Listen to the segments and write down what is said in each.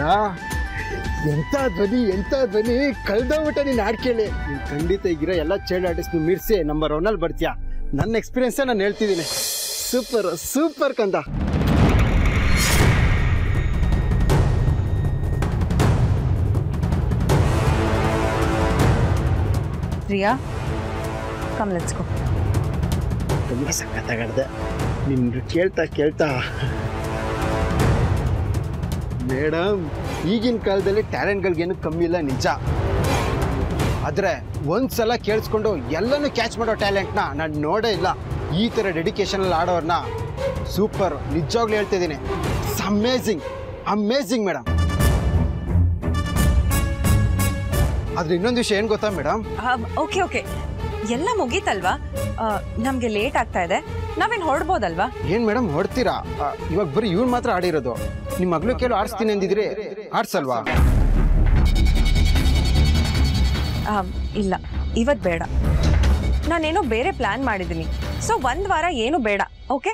ಕಂದ ಎಂತ ಧ್ವನಿ ಎಂತ ಧ್ವನಿ? ಕಳ್ದೋಗ್ಬಿಟ್ಟ ನೀನು ಹಾಡು ಕೇಳಿ. ನೀನು ಖಂಡಿತ ಈಗಿರೋ ಎಲ್ಲ ಚೈಲ್ಡ್ ಆರ್ಟಿಸ್ಟ್ ಮಿರ್ಸಿ ನಂಬರ್ ಒನ್ನಲ್ಲಿ ಬರ್ತೀಯಾ? ನನ್ನ ಎಕ್ಸ್ಪೀರಿಯನ್ಸೇ ನಾನು ಹೇಳ್ತಿದ್ದೀನಿ. ಸೂಪರ್ ಸೂಪರ್ ಕಂದ. ಪ್ರಿಯಾ ಕಮ್ ಲೆಟ್ಸ್ ಗೋ ತುಂಬ ಸಖತ್ತಾಗಡ್ದೆ ನಿನ್ನ ಕೇಳ್ತಾ ಕೇಳ್ತಾ ಮೇಡಮ್ ಈಗಿನ ಕಾಲದಲ್ಲಿ ಟ್ಯಾಲೆಂಟ್ಗಳಿಗೇನು ಕಮ್ಮಿ ಇಲ್ಲ ನಿಜ. ಆದರೆ ಒಂದ್ಸಲ ಕೇಳಿಸ್ಕೊಂಡು ಎಲ್ಲನೂ ಕ್ಯಾಚ್ ಮಾಡೋ ಟ್ಯಾಲೆಂಟ್ನ ನಾನು ನೋಡೇ ಇಲ್ಲ. ಈ ಥರ ಡೆಡಿಕೇಶನಲ್ಲಿ ಆಡೋರನ್ನ ಸೂಪರ್. ನಿಜವಾಗ್ಲೂ ಹೇಳ್ತಿದ್ದೀನಿ. ಇಟ್ಸ್ ಅಮೇಝಿಂಗ್ ಅಮೇಝಿಂಗ್ ಮೇಡಮ್ ಆದ್ರೆ ಇನ್ನೊಂದು ವಿಷಯ ಏನು ಗೊತ್ತಾ ಮೇಡಮ್ ಓಕೆ ಓಕೆ. ಎಲ್ಲ ಮುಗೀತಲ್ವಾ? ನಮಗೆ ಲೇಟ್ ಆಗ್ತಾ ಇದೆ. ನಾವೇನು ಹೊರಡ್ಬೋದಲ್ವಾ? ಏನು ಮೇಡಮ್ ಹೊಡ್ತೀರಾ ಇವಾಗ ಬರೀ ಇವ್ನು ಮಾತ್ರ ಆಡಿರೋದು. ನಿಮ್ಮ ಮಗಳು ಕೇಳು ಆಡಿಸ್ತೀನಿ ಅಂದಿದ್ರಿ ಆಡ್ಸಲ್ವಾ ಇಲ್ಲ ಇವತ್ತು ಬೇಡ. ನಾನೇನೋ ಬೇರೆ ಪ್ಲಾನ್ ಮಾಡಿದ್ದೀನಿ. ಸೊ ಒಂದು ವಾರ ಏನು ಬೇಡ ಓಕೆ?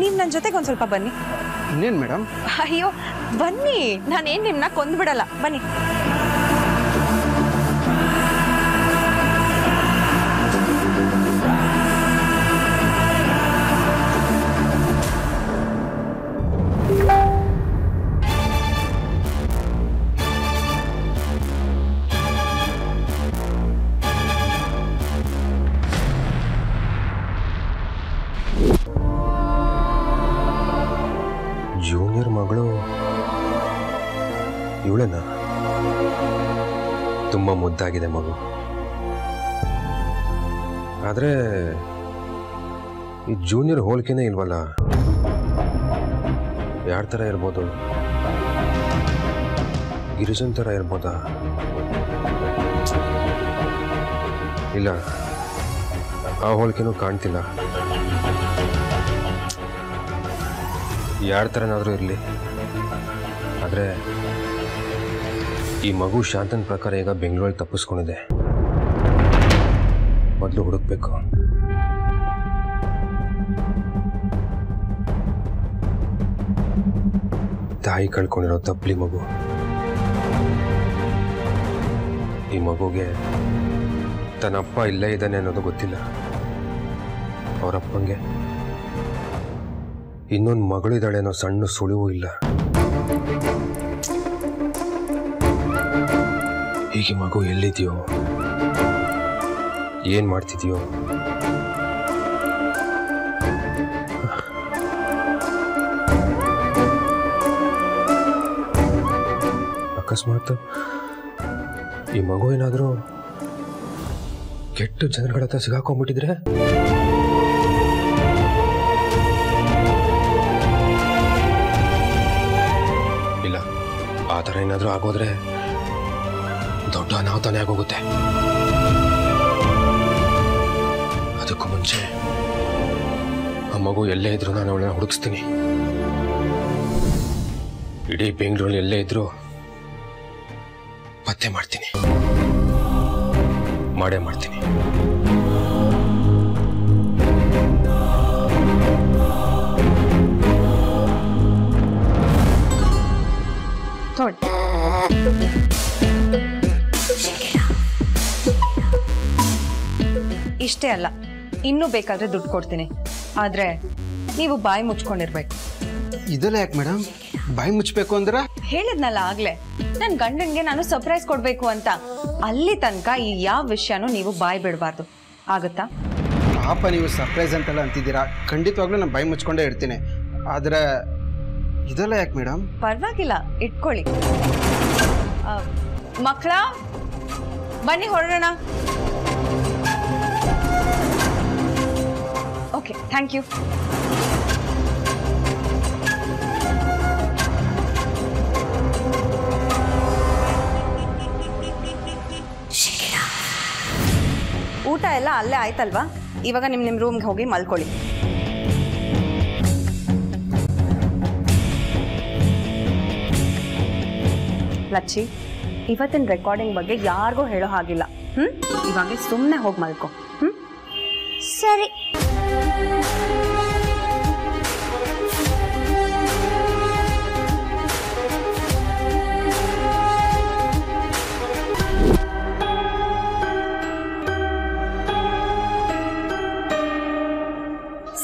ನೀವು ನನ್ನ ಜೊತೆಗೆ ಒಂದು ಸ್ವಲ್ಪ ಬನ್ನಿ. ಇನ್ನೇನು ಮೇಡಮ್ ಅಯ್ಯೋ ಬನ್ನಿ. ನಾನೇನು ನಿಮ್ಮನ್ನ ಕೊಂದ್ಬಿಡಲ್ಲ. ಬನ್ನಿ. ತುಂಬ ಮುದ್ದಾಗಿದೆ ಮಗು. ಆದರೆ ಈ ಜೂನಿಯರ್ ಹೋಲಿಕೆನೇ ಇಲ್ವಲ್ಲ? ಯಾರ ಥರ ಇರ್ಬೋದು? ಗಿರಿಜನ್ ಥರ ಇರ್ಬೋದಾ? ಇಲ್ಲ, ಆ ಹೋಲಿಕೆನೂ ಕಾಣ್ತಿಲ್ಲ. ಯಾರ ಥರನಾದರೂ ಇರಲಿ. ಆದರೆ ಈ ಮಗು ಶಾಂತನ ಪ್ರಕಾರ ಈಗ ಬೆಂಗಳೂರಲ್ಲಿ ತಪ್ಪಿಸ್ಕೊಂಡಿದೆ. ಮೊದಲು ಹುಡುಕ್ಬೇಕು. ತಾಯಿ ಕಳ್ಕೊಂಡಿರೋ ತಪ್ಪಲಿ ಮಗು. ಈ ಮಗುಗೆ ತನ್ನ ಅಪ್ಪ ಇಲ್ಲೇ ಇದ್ದಾನೆ ಅನ್ನೋದು ಗೊತ್ತಿಲ್ಲ. ಅವರಪ್ಪಂಗೆ ಇನ್ನೊಂದು ಮಗಳಿದ್ದಾಳೆ ಅನ್ನೋ ಸಣ್ಣ ಸುಳಿವು ಇಲ್ಲ. ಹೀಗೆ ಮಗು ಎಲ್ಲಿದೆಯೋ? ಏನ್ ಮಾಡ್ತಿದ್ಯೋ? ಅಕಸ್ಮಾತ್ ಈ ಮಗು ಏನಾದರೂ ಕೆಟ್ಟ ಜನಗಳ ಹತ್ರ ಸಿಗಾಕೊಂಡ್ಬಿಟ್ಟಿದ್ರೆ? ಇಲ್ಲ, ಆ ಥರ ಏನಾದರೂ ಆಗೋದ್ರೆ ದೊಡ್ಡ ಅನಾಹುತನೇ ಆಗೋಗುತ್ತೆ. ಅದಕ್ಕೂ ಮುಂಚೆ ಆ ಮಗು ಎಲ್ಲೇ ಇದ್ರು ನಾನು ಅವಳನ್ನ ಹುಡುಕಿಸ್ತೀನಿ. ಇಡೀ ಬೆಂಗಳೂರಲ್ಲಿ ಎಲ್ಲೇ ಇದ್ರು ಪತ್ತೆ ಮಾಡ್ತೀನಿ. ಮಾಡೇ ಮಾಡ್ತೀನಿ. ನೋಡಿ ಇಷ್ಟೇ ಅಲ್ಲ ಇನ್ನೂ ಬೇಕಾದ್ರೆ ದುಡ್ಡು ಕೊಡ್ತೀನಿ. ಆದ್ರೆ ನೀವು ಬಾಯಿ ಮುಚ್ಕೊಂಡಿರ್ಬೇಕು. ಇದೆಲ್ಲ ಯಾಕೆ ಮೇಡಮ್? ಬಾಯಿ ಮುಚ್ಚಬೇಕು ಅಂದ್ರೆ? ಹೇಳಿದ್ನಲ್ಲ ಆಗ್ಲೇ ನನ್ನ ಗಂಡನ್ಗೆ ನಾನು ಸರ್ಪ್ರೈಸ್ ಕೊಡ್ಬೇಕು ಅಂತ. ಅಲ್ಲಿ ತನಕ ಈ ಯಾವ ವಿಷಯನೂ ನೀವು ಬಾಯಿ ಬಿಡಬಾರ್ದು. ಆಗುತ್ತಾ? ಪಾಪ ನೀವು ಸರ್ಪ್ರೈಸ್ ಅಂತೆಲ್ಲ ಅಂತಿದ್ದೀರಾ? ಖಂಡಿತವಾಗ್ಲೂ ನಾನು ಬಾಯಿ ಮುಚ್ಕೊಂಡೇ ಇರ್ತೀನಿ. ಆದ್ರೆ ಇದೆಲ್ಲ ಯಾಕೆ ಮೇಡಮ್? ಪರವಾಗಿಲ್ಲ ಇಟ್ಕೊಳ್ಳಿ. ಮಕ್ಕಳ ಬನ್ನಿ ಹೊರಡೋಣ. ಓಕೆ ಥ್ಯಾಂಕ್ ಯು ಊಟ ಎಲ್ಲ ಅಲ್ಲೇ ಆಯ್ತಲ್ವಾ? ಇವಾಗ ನಿಮ್ಮ ನಿಮ್ಮ ರೂಮ್ಗೆ ಹೋಗಿ ಮಲ್ಕೊಳ್ಳಿ. ಲಚ್ಚಿ, ಇವತ್ತಿನ ರೆಕಾರ್ಡಿಂಗ್ ಬಗ್ಗೆ ಯಾರಿಗೂ ಹೇಳೋ ಹಾಗಿಲ್ಲ. ಹ್ಞೂ ಇವಾಗ ಸುಮ್ಮನೆ ಹೋಗಿ ಮಲ್ಕೊ. ಹ್ಞೂ ಸರಿ.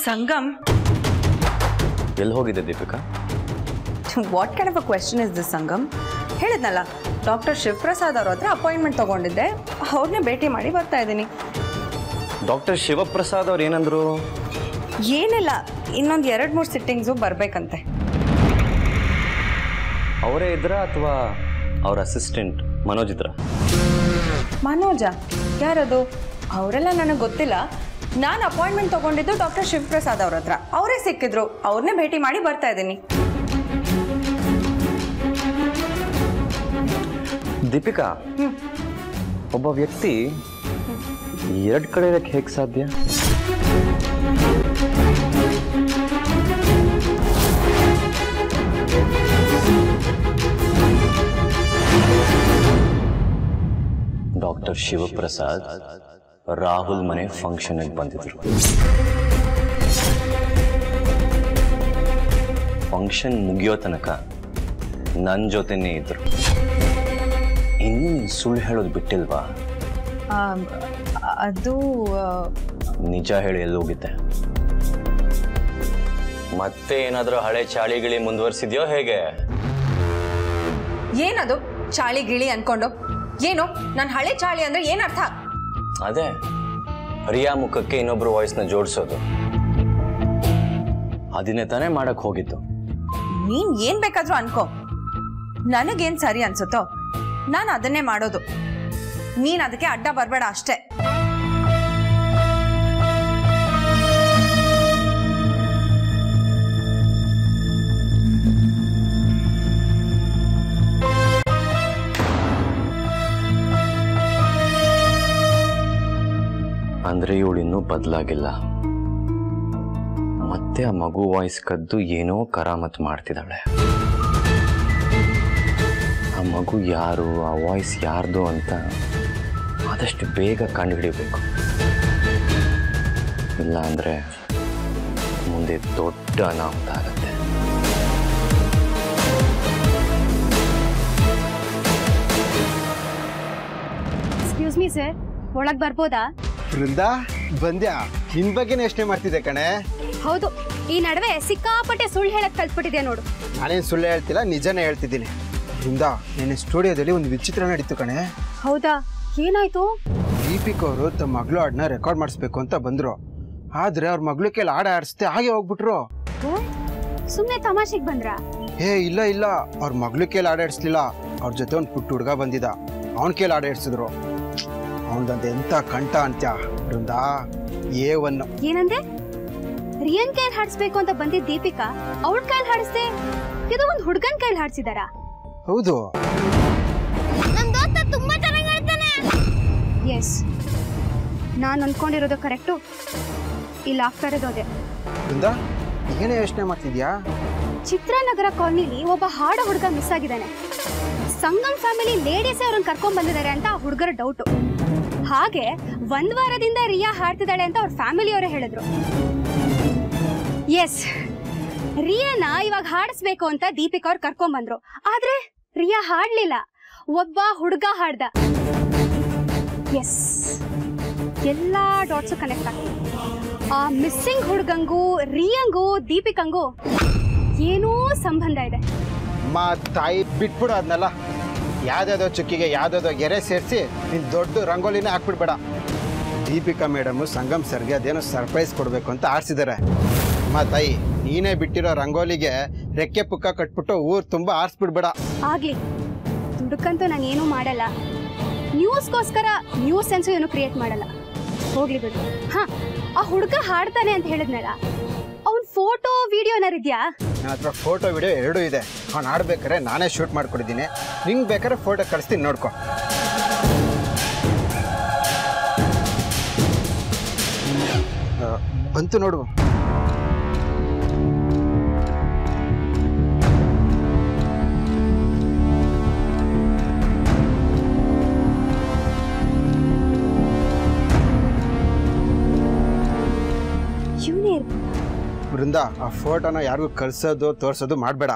ಸಂಗಮ್. ಎಲ್ಲಿ ಹೋಗಿದೆ Deepika? What kind of a question is this Sangam? ಹೇಳಿದ್ನಲ್ಲ ಡಾಕ್ಟರ್ ಶಿವಪ್ರಸಾದ್ ಅವ್ರ ಹತ್ರ ಅಪಾಯಿಂಟ್ಮೆಂಟ್ ತಗೊಂಡಿದ್ದೆ. ಅವ್ರನ್ನೇ ಭೇಟಿ ಮಾಡಿ ಬರ್ತಾ ಇದ್ದೀನಿ. ಡಾಕ್ಟರ್ ಶಿವಪ್ರಸಾದ್ ಅವ್ರು ಏನಂದ್ರು? ಏನಿಲ್ಲ ಇನ್ನೊಂದು ಎರಡು ಮೂರು ಸಿಟ್ಟಿಂಗ್ಸು ಬರಬೇಕಂತೆ. ಅವರೇ ಇದ್ರ ಅಥವಾ ಅವ್ರ ಅಸಿಸ್ಟೆಂಟ್ ಮನೋಜ್ ಇದ್ರ? ಮನೋಜ? ಯಾರದು? ಅವರೆಲ್ಲ ನನಗೆ ಗೊತ್ತಿಲ್ಲ. ನಾನು ಅಪಾಯಿಂಟ್ಮೆಂಟ್ ತಗೊಂಡಿದ್ದು ಡಾಕ್ಟರ್ ಶಿವಪ್ರಸಾದ್ ಅವ್ರ ಹತ್ರ. ಅವರೇ ಸಿಕ್ಕಿದ್ರು. ಅವ್ರನ್ನೇ ಭೇಟಿ ಮಾಡಿ ಬರ್ತಾ ಇದ್ದೀನಿ. ದೀಪಿಕಾ ಒಬ್ಬ ವ್ಯಕ್ತಿ ಎರಡು ಕಡೆ ಇರಕ್ಕೆ ಹೇಗೆ ಸಾಧ್ಯ ಡಾಕ್ಟರ್ ಶಿವಪ್ರಸಾದ್ ರಾಹುಲ್ ಮನೆ ಫಂಕ್ಷನ್ಗೆ ಬಂದಿದ್ರು ಫಂಕ್ಷನ್ ಮುಗಿಯೋ ತನಕ ನನ್ನ ಜೊತೆನೇ ಇದ್ರು ಇನ್ನೂ ನೀನ್ ಸುಳ್ಳು ಹೇಳೋದು ಬಿಟ್ಟಿಲ್ವಾ ಅದು ನಿಜ ಹೇಳಿ ಎಲ್ಲಿ ಹೋಗಿದ್ದೆ ಮತ್ತೆ ಏನಾದರೂ ಹಳೆ ಚಾಳಿಗಿಳಿ ಮುಂದುವರಿಸಿದ್ಯೋ ಹೇಗೆ? ಏನದು? ಚಾಳಿ ಗಿಳಿ ಅನ್ಕೊಂಡು? ಏನು? ನನ್ನ ಹಳೆ ಚಾಳಿ ಅಂದ್ರೆ ಏನರ್ಥ ಅದೇ ಹರಿಯ ಮುಖಕ್ಕೆ ಇನ್ನೊಬ್ರು ವಾಯ್ಸ್ನ ಜೋಡಿಸೋದು. ಅದನ್ನೇ ತಾನೇ ಮಾಡಕ್ ಹೋಗಿತ್ತು ನೀನ್ ಏನ್ ಬೇಕಾದ್ರೂ ಅನ್ಕೋ. ನನಗೇನ್ ಸರಿ ಅನ್ಸುತ್ತೋ ನಾನು ಅದನ್ನೇ ಮಾಡೋದು. ನೀನ್ ಅದಕ್ಕೆ ಅಡ್ಡ ಬರಬೇಡ ಅಷ್ಟೇ. ಬದಲಾಗಿಲ್ಲ. ಮತ್ತೆ ಆ ಮಗು ವಾಯ್ಸ್ ಕದ್ದು ಏನೋ ಕರಾಮತ್ ಮಾಡ್ತಿದ್ದಾಳೆ. ಆ ಮಗು ಯಾರು ಆ ವಾಯ್ಸ್ ಯಾರ್ದು ಅಂತ ಆದಷ್ಟು ಬೇಗ ಕಂಡುಹಿಡಿಬೇಕು. ಇಲ್ಲ ಅಂದ್ರೆ ಮುಂದೆ ದೊಡ್ಡ ಅನಾಹುತ ಆಗತ್ತೆ. ಎಕ್ಸ್ಕ್ಯೂಸ್ ಮೀ ಸರ್ ಒಳಗೆ ಬರ್ಬೋದಾ? ಬೃಂದಾ ಬಂದ್ಯಾ? ನಿನ್ ಬಗ್ಗೆನೇ ಯೋಚನೆ ಮಾಡ್ತಿದ್ದೆ ಕಣೆ. ಹೌದು ಈ ನಡುವೆ ಸಿಕ್ಕಾಪಟ್ಟೆ ಸುಳ್ಳು ಹೇಳಕ್ ಕಲ್ತ್ಬಿಟ್ಟಿದೆ ನೋಡು. ನಾನೇನು ಸುಳ್ಳು ಹೇಳ್ತಿಲ್ಲ ನಿಜನೇ ಹೇಳ್ತಿದ್ದೀನಿ. ಬೃಂದ ನಿನ್ನೆ ಸ್ಟುಡಿಯೋದಲ್ಲಿ ಒಂದು ವಿಚಿತ್ರ ನಡೀತು ಕಣೆ. ಹೌದಾ? ಏನಾಯ್ತು? ದೀಪಿಕ್ ಅವರು ತಮ್ಮ ಮಗಳು ಹಾಡನ್ನ ರೆಕಾರ್ಡ್ ಮಾಡಿಸ್ಬೇಕು ಅಂತ ಬಂದ್ರು. ಆದ್ರೆ ಅವ್ರ ಮಗಳು ಕೇಳಿ ಹಾಡು ಆಡಿಸ್ದೆ ಹಾಗೆ ಹೋಗ್ಬಿಟ್ರು. ಸುಮ್ಮನೆ ತಮಾಷೆಗೆ ಬಂದ್ರ? ಏ ಇಲ್ಲ ಇಲ್ಲ. ಅವ್ರ ಮಗಳು ಕೇಳಿ ಆಡಾಡಿಸ್ಲಿಲ್ಲ ಆಡಿಸ್ಲಿಲ್ಲ ಅವ್ರ ಜೊತೆ ಒಂದು ಪುಟ್ಟ ಹುಡುಗ ಬಂದಿದ್ದ. ಅವ್ನ ಕೇಳಿ ಆಡಾಡಿಸಿದ್ರು ಆಡಿಸಿದ್ರು ಅವನದಂತ ಎಂತ ಕಂಠ ಅಂತ್ಯ. ಬೃಂದಾ ಏ ಒನ್ ಏನಂದೆ? ರಿಯನ್ ಕೈಲ್ ಹಾಡಿಸ್ಬೇಕು ಅಂತ ಬಂದಿದ್ದ ದೀಪಿಕಾ ಅವಳ ಕೈಲಿ ಹಾಡಿಸ್ದೆ? ಇದು ಒಂದು ಹುಡುಗನ ಕೈಲಿ ಹಾಡಿಸಿದಾರ? ಹೌದು. ಎಸ್ ನಾನು ಅನ್ಕೊಂಡಿರೋದು ಕರೆಕ್ಟು? ಇಲ್ಲಿ ಆಗ್ತಾ ಇರೋದು ಅದೇ. ಬೃಂದಾ ಏನೇ ಯೋಚನೆ ಮಾಡ್ತಿದ್ಯಾ? ಚಿತ್ರನಗರ ಕಾಲನಿಲಿ ಒಬ್ಬ ಹಾಡ ಹುಡುಗ ಮಿಸ್ ಆಗಿದ್ದಾನೆ. ಸಂಗಮ್ ಫ್ಯಾಮಿಲಿ ಲೇಡೀಸೇ ಅವ್ರನ್ನ ಕರ್ಕೊಂಡ್ ಬಂದಿದ್ದಾರೆ ಅಂತ ಆ ಹುಡುಗರ ಡೌಟು ಹಾಗೆ ಒಂದ್ ವಾರದಿಂದ ರಿಯಾ ಹಾಡ್ತಿದ್ದಾಳೆ ಅಂತ ಅವ್ರ ಫ್ಯಾಮಿಲಿಯವರೇ ಹೇಳಿದ್ರು. ಎಸ್ ರಿಯಾನ ಇವಾಗ ಹಾಡಿಸ್ಬೇಕು ಅಂತ ದೀಪಿಕಾ ಅವ್ರು ಕರ್ಕೊಂಡ್ ಬಂದ್ರು ಆದ್ರೆ ರಿಯಾ ಹಾಡ್ಲಿಲ್ಲ. ಒಬ್ಬ ಹುಡುಗ ಹಾಡ್ದ. ಎಸ್ ಎಲ್ಲಾ ಡಾಟ್ಸು ಕನೆಕ್ಟ್ ಆಗ್ತದೆ. ಆ ಮಿಸ್ಸಿಂಗ್ ಹುಡುಗಂಗೂ, ರಿಯಂಗೂ, ದೀಪಿಕಂಗೂ ಏನೋ ಸಂಬಂಧ ಇದೆ. ಮಾ ತಾಯಿ ಬಿಟ್ಬಿಡು ಅದನ್ನೆಲ್ಲ ಯಾವ್ದಾವ್ದೋ ಚುಕ್ಕಿಗೆ ಯಾವ್ದಾವ್ದೋ ಗೆರೆ ಸೇರಿಸಿ ನೀನು ದೊಡ್ಡ ರಂಗೋಲಿನ ಹಾಕ್ಬಿಡ್ಬೇಡ. ದೀಪಿಕಾ ಮೇಡಮು ಸಂಗಮ್ ಸರ್ಗೆ ಅದೇನೋ ಸರ್ಪ್ರೈಸ್ ಕೊಡಬೇಕು ಅಂತ ಆರಿಸಿದ್ದಾರೆ ಅಮ್ಮ ತಾಯಿ, ನೀನೇ ಬಿಟ್ಟಿರೋ ರಂಗೋಲಿಗೆ ರೆಕ್ಕೆ ಪುಕ್ಕ ಕಟ್ಬಿಟ್ಟು ಊರು ತುಂಬ ಆರಿಸ್ಬಿಡ್ಬೇಡ. ಆಗ್ಲಿ, ದುಡ್ಕಂತೂ ನಾನು ಏನೂ ಮಾಡಲ್ಲ. ನ್ಯೂಸ್ಗೋಸ್ಕರ ನ್ಯೂಸ್ ಸೆನ್ಸು ಏನು ಕ್ರಿಯೇಟ್ ಮಾಡಲ್ಲ. ಹೋಗ್ಲಿ ಬಿಡು. ಹಾ, ಆ ಹುಡುಗ ಹಾಡ್ತಾನೆ ಅಂತ ಹೇಳಿದ್ನಲ್ಲ. ಫೋಟೋ ವಿಡಿಯೋ ಏನಾರು ನನ್ನ ಹತ್ರ ಫೋಟೋ ವಿಡಿಯೋ ಎರಡೂ ಇದೆ. ಅವ್ನು ಆಡ್ಬೇಕಾರೆ ನಾನೇ ಶೂಟ್ ಮಾಡ್ಕೊಡಿದ್ದೀನಿ ನಿಂಗೆ ಬೇಕಾದ್ರೆ ಫೋಟೋ ಕಳಿಸ್ತೀನಿ, ನೋಡ್ಕೊ. ಬಂತು ನೋಡು. ಬೃಂದ ಆ ಫೋಟೋನ ಯಾರಿಗೂ ಕಳ್ಸೋದು ತೋರಿಸೋದು ಮಾಡಬೇಡ.